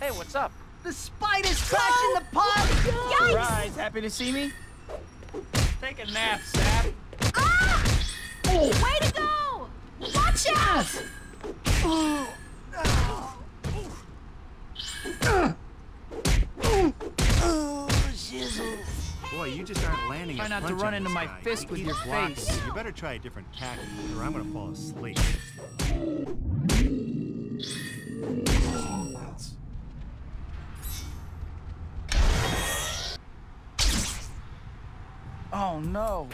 Hey, what's up? The spider's crashing the pod! Surprise! Happy to see me? Take a nap, Sap. Ah! Way to go! Watch out! Boy, you just aren't landing Try a not to run into my guy. fist with your blocking face. you. You better try a different tactic, or I'm gonna fall asleep. Oh, no.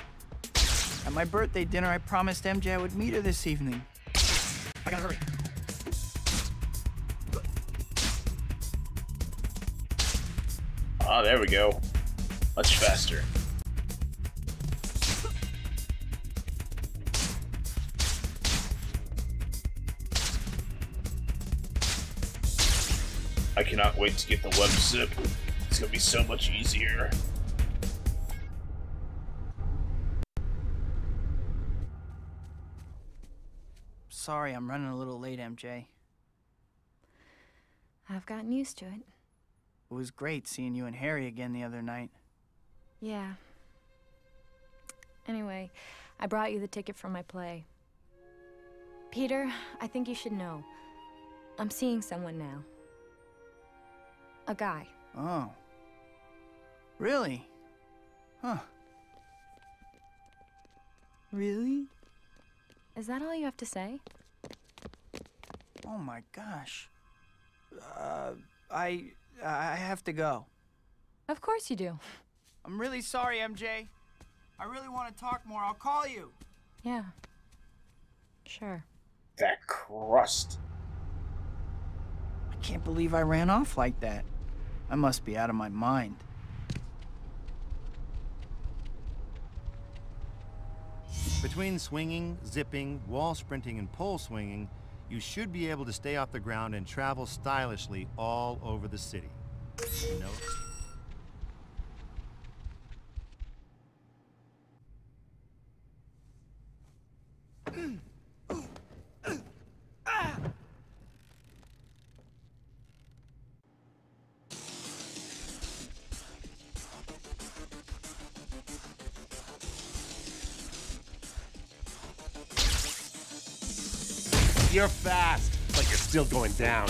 At my birthday dinner, I promised MJ I would meet her this evening. I gotta hurry. Ah, there we go. Much faster. I cannot wait to get the web zip. It's gonna be so much easier. Sorry, I'm running a little late, MJ. I've gotten used to it. It was great seeing you and Harry again the other night. Yeah. Anyway, I brought you the ticket for my play. Peter, I think you should know. I'm seeing someone now. A guy. Oh. Really? Huh. Really? Is that all you have to say? Oh my gosh. Uh, I I have to go. Of course you do. I'm really sorry, MJ. I really want to talk more. I'll call you. Yeah. Sure. That crust. I can't believe I ran off like that. I must be out of my mind. Between swinging, zipping, wall sprinting, and pole swinging, you should be able to stay off the ground and travel stylishly all over the city. You know? Still going down.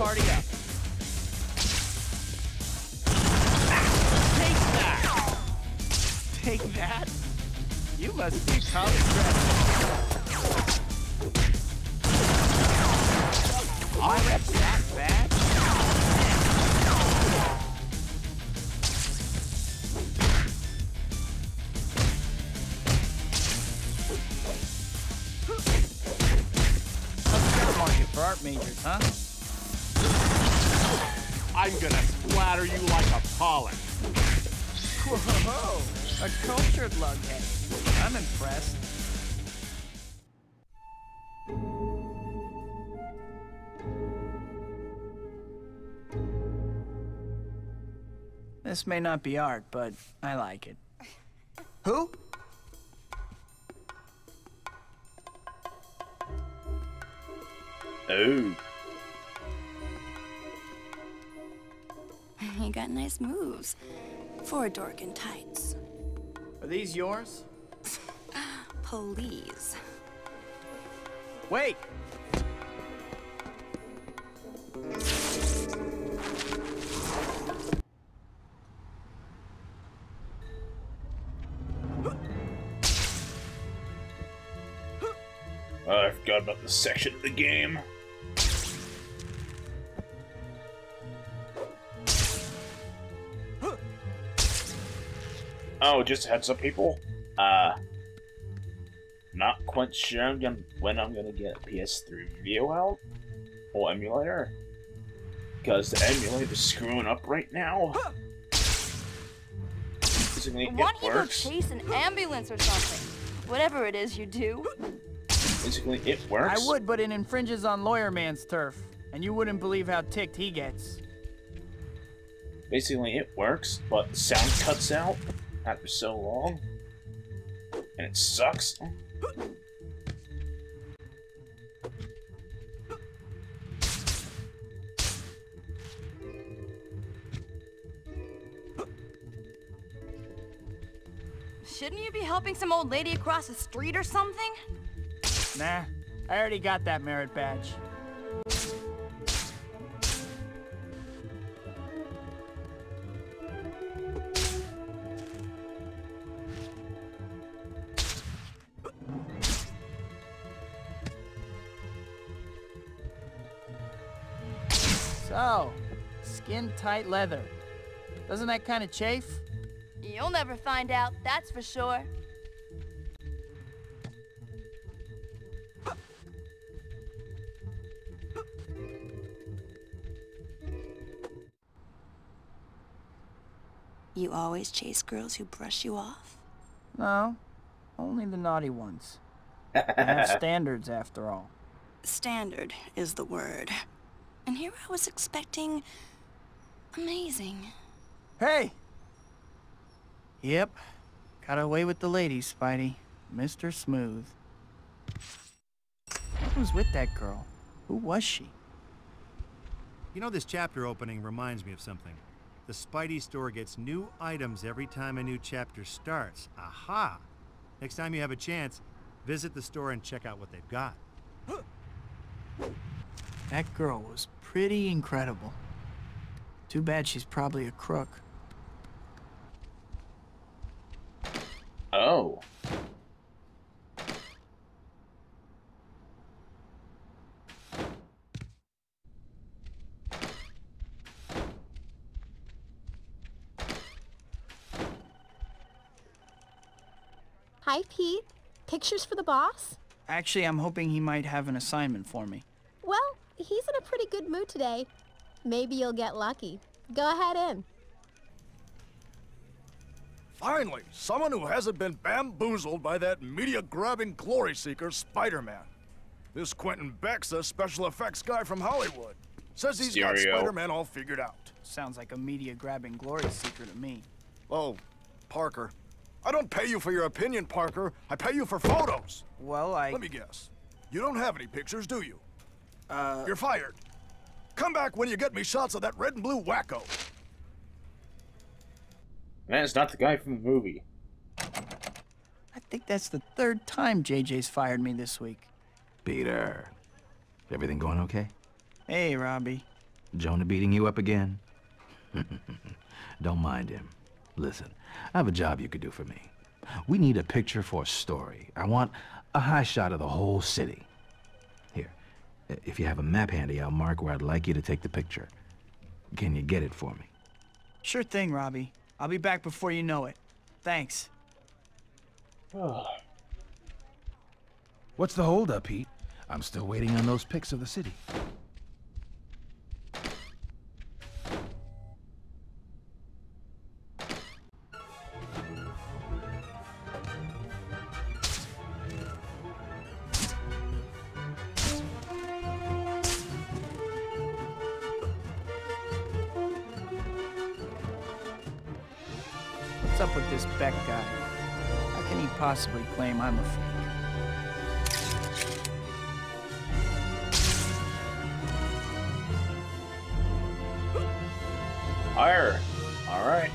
Party This may not be art, but I like it. Who? Oh. You got nice moves for a dork in tights. Are these yours? Please. Wait! section of the game. Oh, just heads up, people. Uh, not quite sure I'm gonna, when I'm gonna get a PS3 review out or emulator, because the emulator's screwing up right now. Why don't you go chase an ambulance or something? Whatever it is you do. Basically, it works. I would, but it infringes on Lawyer Man's turf. And you wouldn't believe how ticked he gets. Basically, it works, but the sound cuts out after so long, and it sucks. Shouldn't you be helping some old lady across the street or something? Nah, I already got that merit badge. So, skin tight leather. Doesn't that kind of chafe? You'll never find out, that's for sure. You always chase girls who brush you off? No, only the naughty ones. I have standards after all. Standard is the word. And here I was expecting amazing. Hey! Yep. Got away with the ladies, Spidey. Mr. Smooth. Who was with that girl? Who was she? You know, this chapter opening reminds me of something. The Spidey store gets new items every time a new chapter starts. Aha! Next time you have a chance, visit the store and check out what they've got. That girl was pretty incredible. Too bad she's probably a crook. Oh. Hi, Pete. Pictures for the boss? Actually, I'm hoping he might have an assignment for me. Well, he's in a pretty good mood today. Maybe you'll get lucky. Go ahead in. Finally, someone who hasn't been bamboozled by that media-grabbing glory seeker, Spider-Man. This Quentin Beck's a special effects guy from Hollywood. Says he's got Spider-Man all figured out. Sounds like a media-grabbing glory seeker to me. Oh, Parker. I don't pay you for your opinion, Parker. I pay you for photos. Well, I... Let me guess. You don't have any pictures, do you? Uh... You're fired. Come back when you get me shots of that red and blue wacko. Man, it's not the guy from the movie. I think that's the third time JJ's fired me this week. Peter, everything going okay? Hey, Robbie. Jonah beating you up again? Don't mind him. Listen, I have a job you could do for me. We need a picture for a story. I want a high shot of the whole city. Here, if you have a map handy, I'll mark where I'd like you to take the picture. Can you get it for me? Sure thing, Robbie. I'll be back before you know it. Thanks. What's the holdup, Pete? I'm still waiting on those pics of the city. All right.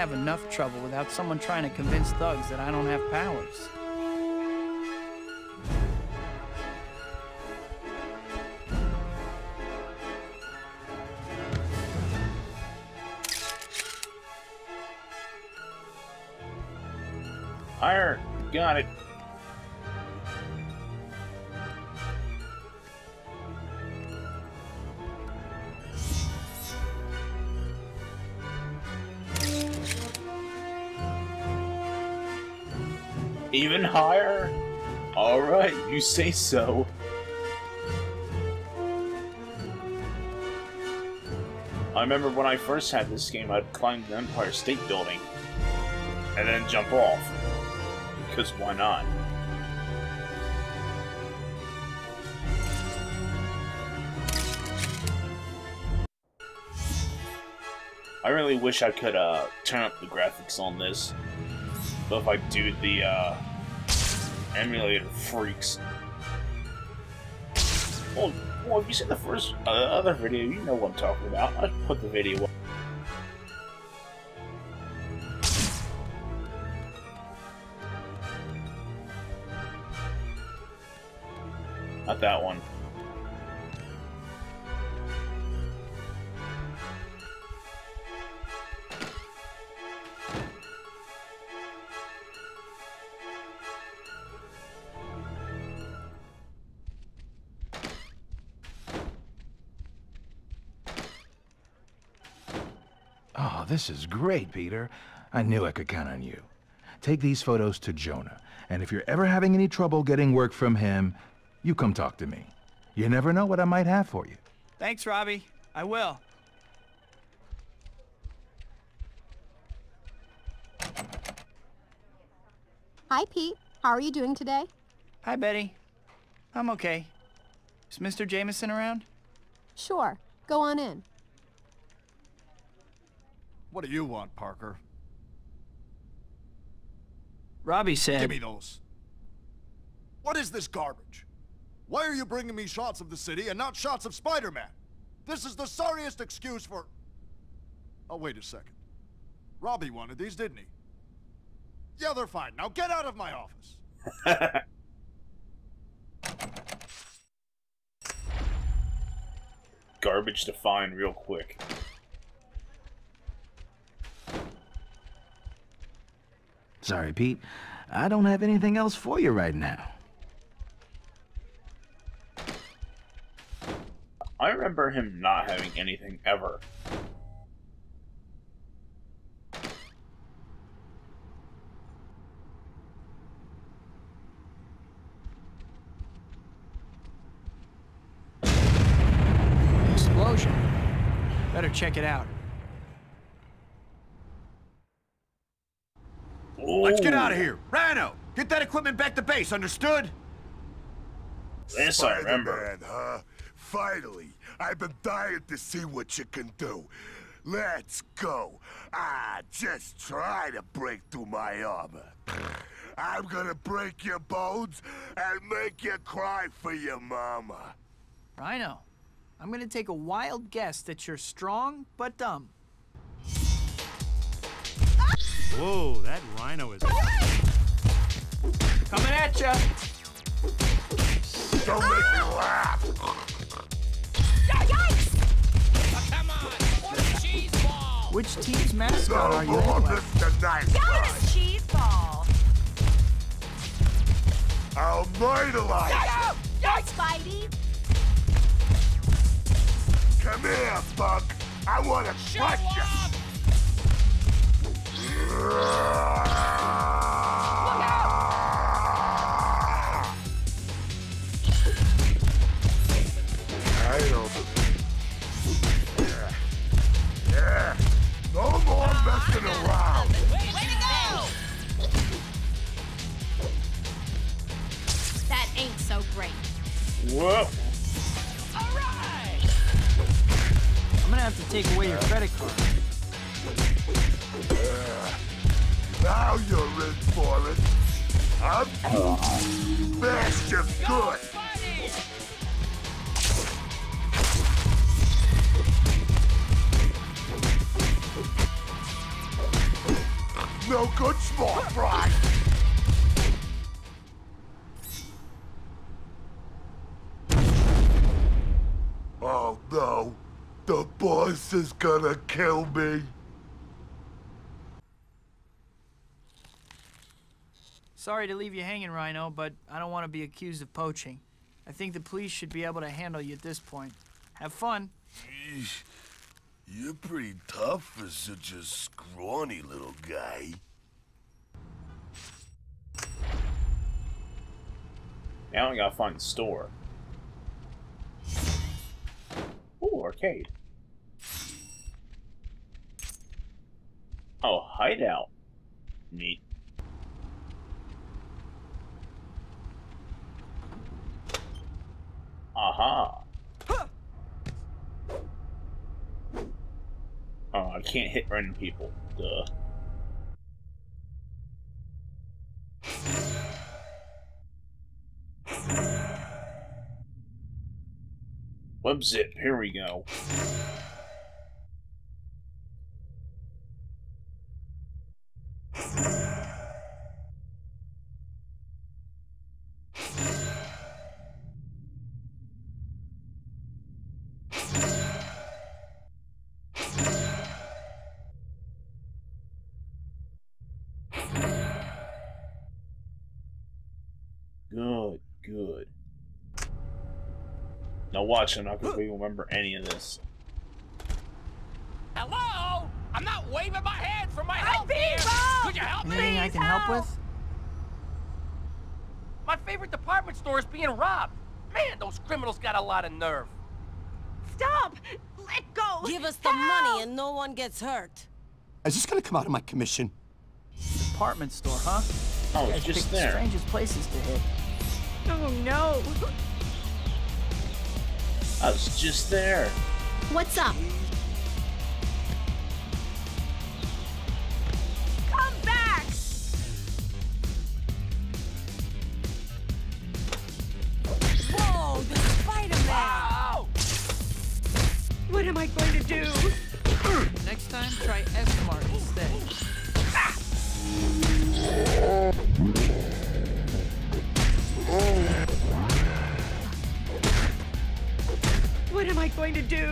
have enough trouble without someone trying to convince thugs that I don't have powers. Iron, got it. Even higher? Alright, you say so. I remember when I first had this game, I'd climb the Empire State Building and then jump off. Because why not? I really wish I could uh, turn up the graphics on this. But if I do, the uh, emulator freaks. Well, well, if you see the first uh, other video, you know what I'm talking about. I put the video up. This is great, Peter. I knew I could count on you. Take these photos to Jonah, and if you're ever having any trouble getting work from him, you come talk to me. You never know what I might have for you. Thanks, Robbie. I will. Hi, Pete. How are you doing today? Hi, Betty. I'm okay. Is Mr. Jameson around? Sure. Go on in. What do you want, Parker? Robbie said... Give me those. What is this garbage? Why are you bringing me shots of the city and not shots of Spider-Man? This is the sorriest excuse for... Oh, wait a second. Robbie wanted these, didn't he? Yeah, they're fine. Now get out of my office. Garbage to find real quick. Sorry, Pete. I don't have anything else for you right now. I remember him not having anything ever. Explosion. Better check it out. Let's get out of here. Rhino, get that equipment back to base, understood? This I remember. Spider-Man, huh? Finally, I've been dying to see what you can do. Let's go. Ah, just try to break through my armor. I'm gonna break your bones and make you cry for your mama. Rhino, I'm gonna take a wild guess that you're strong but dumb. Whoa, that rhino is. Coming at ya! Don't make me ah! laugh. Which team's mascot No are you more anyway? Mr. Nice Guy. cheese ball. I'll myrtleize you. Yes, Spidey. Come here, Buck. I want to crush you. Take away your credit card. Now you're in for it. I'm smashed you good. No good, small fry. Oh no, the boss is gonna kill me. Sorry to leave you hanging, Rhino, but I don't want to be accused of poaching. I think the police should be able to handle you at this point. Have fun. Eesh, You're pretty tough for such a scrawny little guy. Now I gotta find the store. Ooh, arcade. Oh, hideout. Neat. Aha. Oh, I can't hit random people. Duh. Web zip, here we go. Good, good. Now watch, I'm not gonna be able to remember any of this. Hello? I'm not waving my hand for my help here. Could you help me? Anything I can help with? My favorite department store is being robbed. Man, those criminals got a lot of nerve. Stop! Let go! Give us the money and no one gets hurt. Is this gonna come out of my commission? Department store, huh? Oh, it's just the there. strangest places to hit. Oh no! I was just there. What's up? What am I going to do?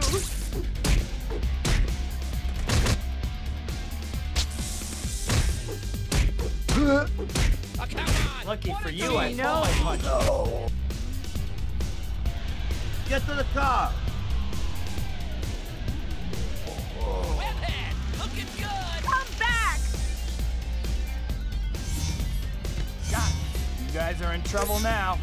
Lucky for you, I No. fall much. Get to the car! Looking good. Come back! God, you guys are in trouble now.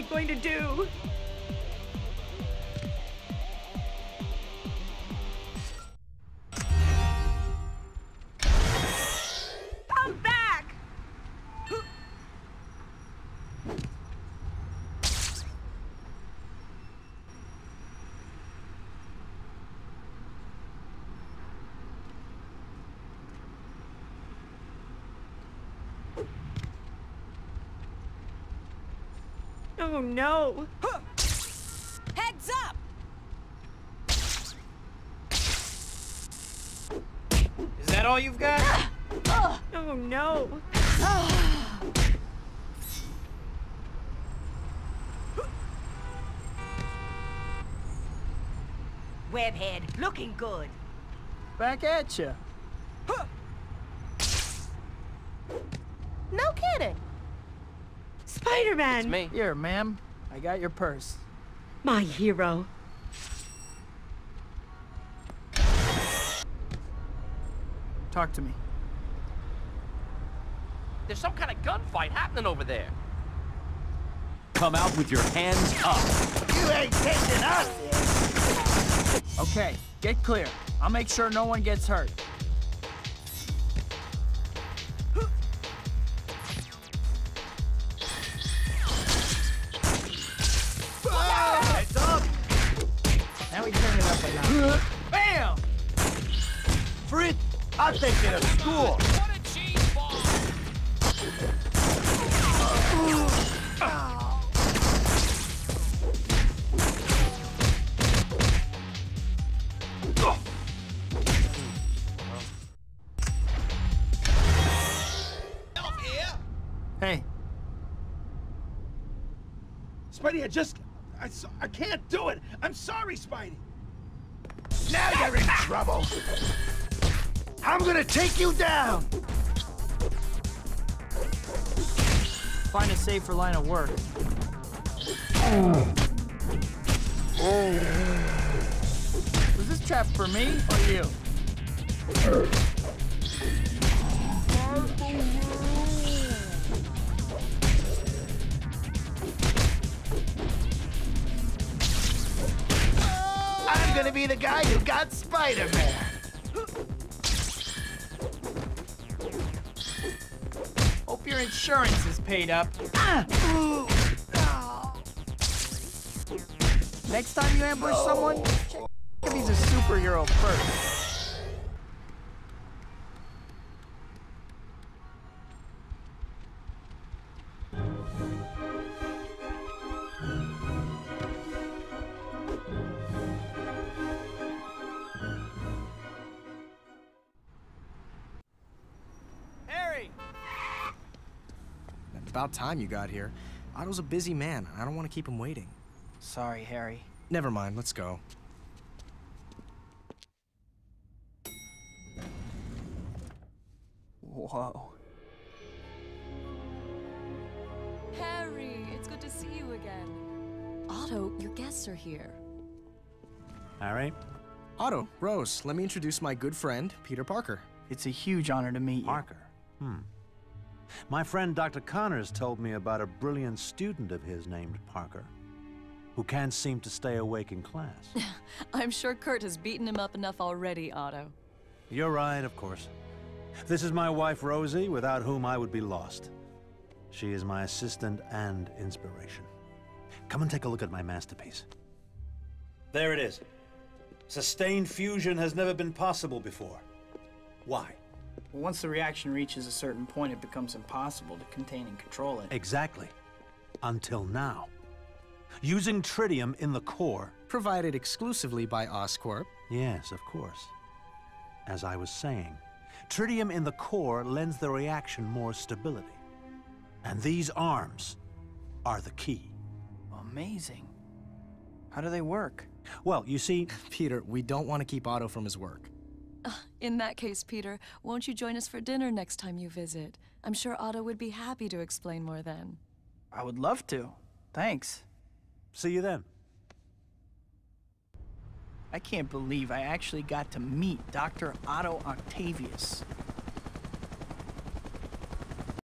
I going to do? Oh no! Heads up! Is that all you've got? Oh no! Webhead, looking good. Back at you. No kidding! Spider-Man! me. Here, ma'am. I got your purse. My hero. Talk to me. There's some kind of gunfight happening over there. Come out with your hands up. You ain't taking us! Okay, get clear. I'll make sure no one gets hurt. thinking of school. Hey. Spidey, I just... I, I can't do it. I'm sorry, Spidey. Now you're in trouble. I'm gonna take you down. Find a safer line of work. Was this trap for me or you? I'm gonna be the guy who got Spider-Man. Insurance is paid up. Next time you ambush someone, check if he's a superhero first. About time you got here. Otto's a busy man. I don't want to keep him waiting. Sorry, Harry. Never mind, let's go. Whoa. Harry, it's good to see you again. Otto, your guests are here. Harry? Otto, Rose, let me introduce my good friend, Peter Parker. It's a huge honor to meet you. Parker? Hmm. My friend Dr. Connors told me about a brilliant student of his named Parker, who can't seem to stay awake in class. I'm sure Kurt has beaten him up enough already, Otto. You're right, of course. This is my wife, Rosie, without whom I would be lost. She is my assistant and inspiration. Come and take a look at my masterpiece. There it is. Sustained fusion has never been possible before. Why? Once the reaction reaches a certain point, it becomes impossible to contain and control it. Exactly. Until now. Using tritium in the core. Provided exclusively by Oscorp. Yes, of course. As I was saying, tritium in the core lends the reaction more stability. And these arms are the key. Amazing. How do they work? Well, you see... Peter, we don't want to keep Otto from his work. In that case, Peter, won't you join us for dinner next time you visit? I'm sure Otto would be happy to explain more then. I would love to. Thanks. See you then. I can't believe I actually got to meet Dr. Otto Octavius.